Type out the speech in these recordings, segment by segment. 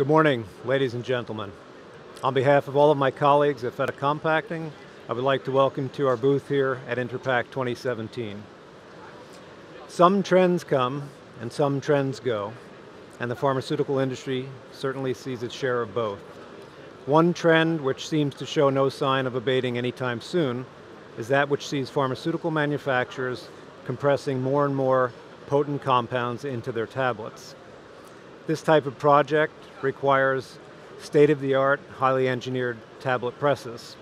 Good morning, ladies and gentlemen. On behalf of all of my colleagues at Fette Compacting, I would like to welcome to our booth here at Interpack 2017. Some trends come and some trends go, and the pharmaceutical industry certainly sees its share of both. One trend which seems to show no sign of abating anytime soon is that which sees pharmaceutical manufacturers compressing more and more potent compounds into their tablets. This type of project requires state-of-the-art, highly engineered tablet presses.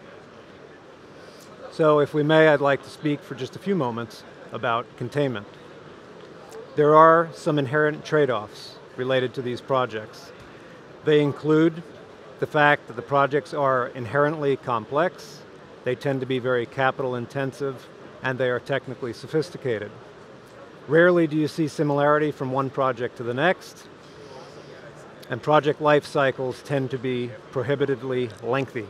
So if we may, I'd like to speak for just a few moments about containment. There are some inherent trade-offs related to these projects. They include the fact that the projects are inherently complex, they tend to be very capital intensive, and they are technically sophisticated. Rarely do you see similarity from one project to the next, and project life cycles tend to be prohibitively lengthy.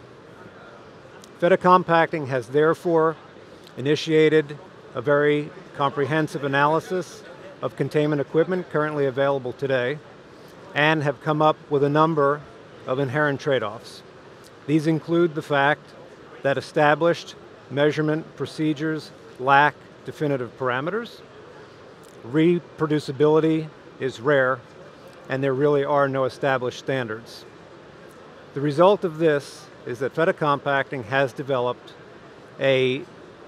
Fette Compacting has therefore initiated a very comprehensive analysis of containment equipment currently available today and have come up with a number of inherent trade-offs. These include the fact that established measurement procedures lack definitive parameters, reproducibility is rare, and there really are no established standards. The result of this is that Fette Compacting has developed a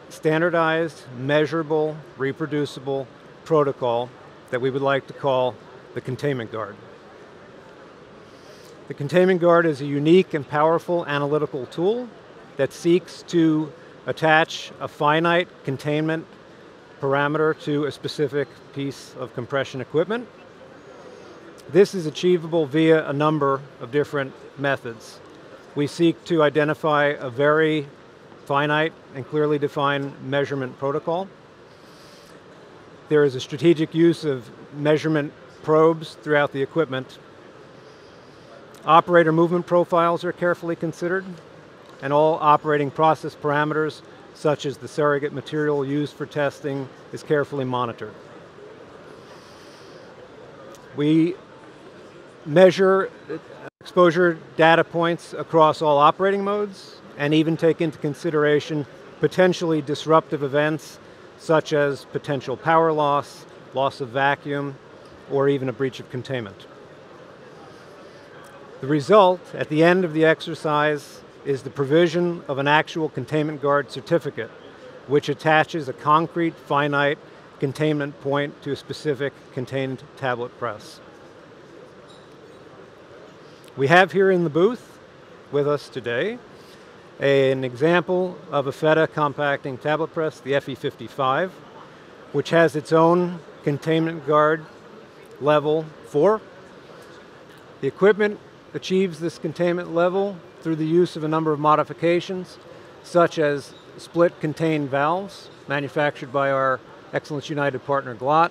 standardized, measurable, reproducible protocol that we would like to call the containment guard. The containment guard is a unique and powerful analytical tool that seeks to attach a finite containment parameter to a specific piece of compression equipment. This is achievable via a number of different methods. We seek to identify a very finite and clearly defined measurement protocol. There is a strategic use of measurement probes throughout the equipment Operator movement profiles are carefully considered, and all operating process parameters, such as the surrogate material used for testing, is carefully monitored. We measure exposure data points across all operating modes, and even take into consideration potentially disruptive events, such as potential power loss, loss of vacuum, or even a breach of containment. The result, at the end of the exercise, is the provision of an actual containment guard certificate, which attaches a concrete, finite containment point to a specific contained tablet press. We have here in the booth with us today an example of a Fette compacting tablet press, the FE55, which has its own containment guard level 4. The equipment achieves this containment level through the use of a number of modifications, such as split contained valves, manufactured by our Excellence United partner Glatt,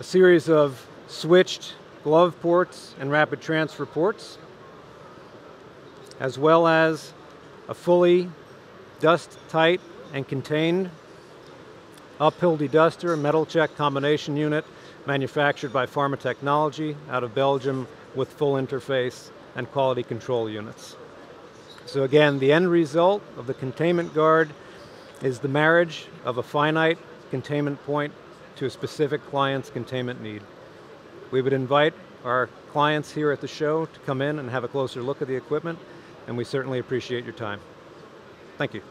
a series of switched glove ports and rapid transfer ports, as well as a fully dust tight and contained uphill deduster metal check combination unit manufactured by Pharma Technology out of Belgium with full interface and quality control units. So again, the end result of the containment guard is the marriage of a finite containment point to a specific client's containment need. We would invite our clients here at the show to come in and have a closer look at the equipment, and we certainly appreciate your time. Thank you.